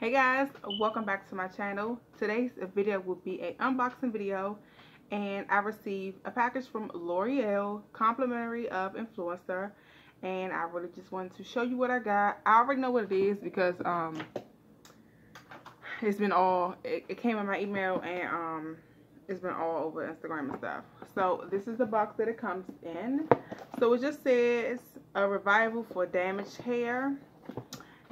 Hey guys, welcome back to my channel. Today's video will be an unboxing video and I received a package from L'Oreal, complimentary of Influenster and I really just wanted to show you what I got. I already know what it is because um it's been all it, it came in my email and um it's been all over Instagram and stuff. So this is the box that it comes in. So it just says a revival for damaged hair.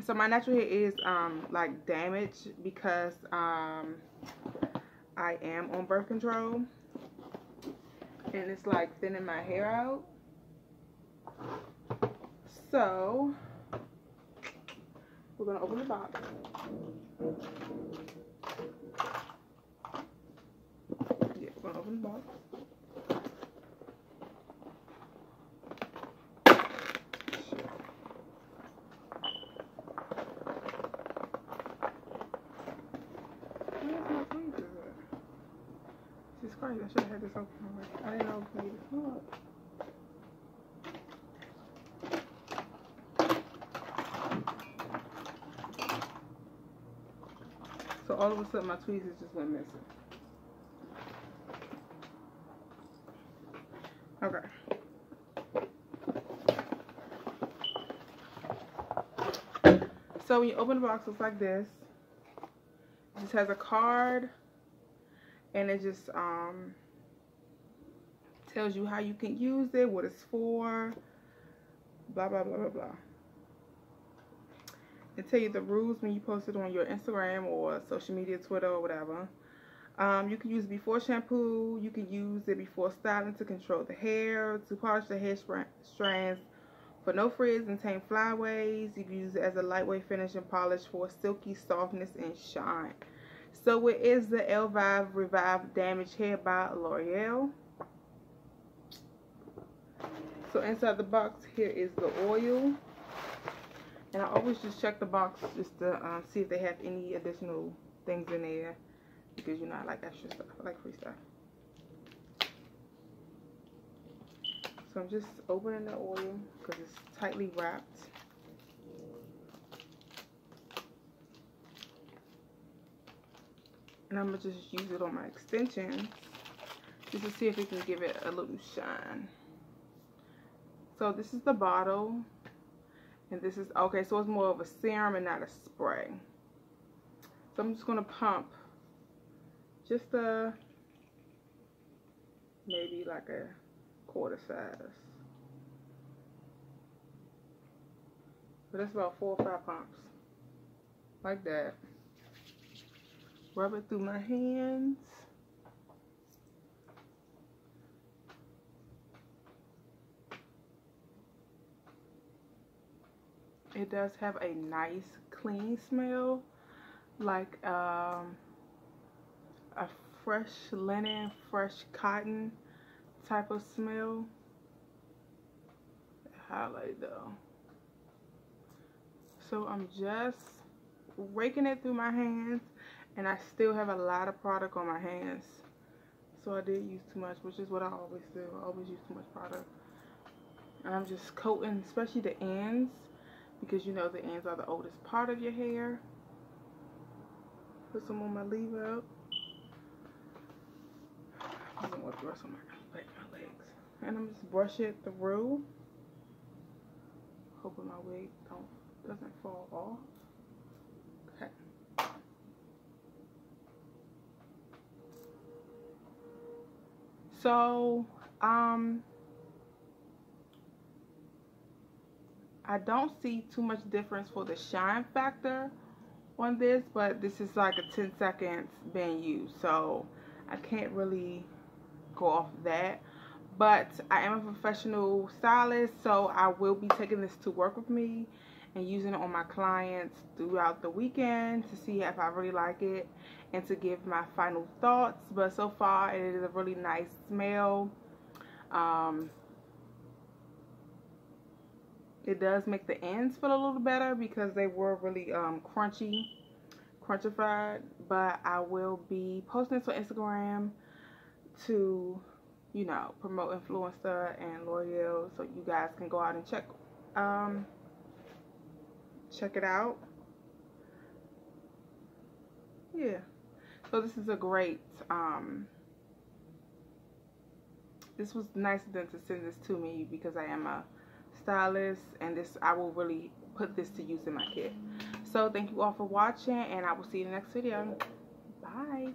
So my natural hair is um like damaged because um I am on birth control and it's like thinning my hair out. So we're gonna open the box. Yeah, we're gonna open the box. Crazy. I should have had this open already. I didn't know it was. So all of a sudden my tweezers just went missing. Okay. So when you open the box, it's like this. It just has a card and it just um, tells you how you can use it, what it's for, blah, blah, blah, blah, blah. It tell you the rules when you post it on your Instagram or social media, Twitter or whatever. Um, you can use it before shampoo. You can use it before styling to control the hair, to polish the hair strands for no frizz and tame flyaways. You can use it as a lightweight finish and polish for silky softness and shine. So it is the Elvive Revive Damage Hair by L'Oreal. So inside the box here is the oil. And I always just check the box just to um, see if they have any additional things in there. Because you know I like extra stuff. I like free stuff. So I'm just opening the oil because it's tightly wrapped. And I'm going to just use it on my extensions just to see if it can give it a little shine. So this is the bottle. And this is, okay, so it's more of a serum and not a spray. So I'm just going to pump just a, maybe like a quarter size. So that's about four or five pumps. Like that. Rub it through my hands. It does have a nice clean smell. Like um, a fresh linen, fresh cotton type of smell. Highlight though. So I'm just raking it through my hands and I still have a lot of product on my hands. So I did use too much, which is what I always do. I always use too much product. And I'm just coating, especially the ends, because you know the ends are the oldest part of your hair. Put some on my leave up. I don't want to brush on my, my legs. And I'm just brush it through. Hoping my wig don't doesn't fall off. So, um, I don't see too much difference for the shine factor on this, but this is like a 10 seconds being used. So, I can't really go off that. But I am a professional stylist, so I will be taking this to work with me and using it on my clients throughout the weekend to see if I really like it and to give my final thoughts. But so far, it is a really nice smell. Um, it does make the ends feel a little better because they were really um, crunchy, crunchified. But I will be posting this on Instagram to, you know, promote Influenster and L'Oreal so you guys can go out and check um, check it out. yeah. So this is a great, um, this was nice of them to send this to me because I am a stylist and this, I will really put this to use in my kit. So thank you all for watching and I will see you in the next video. Bye.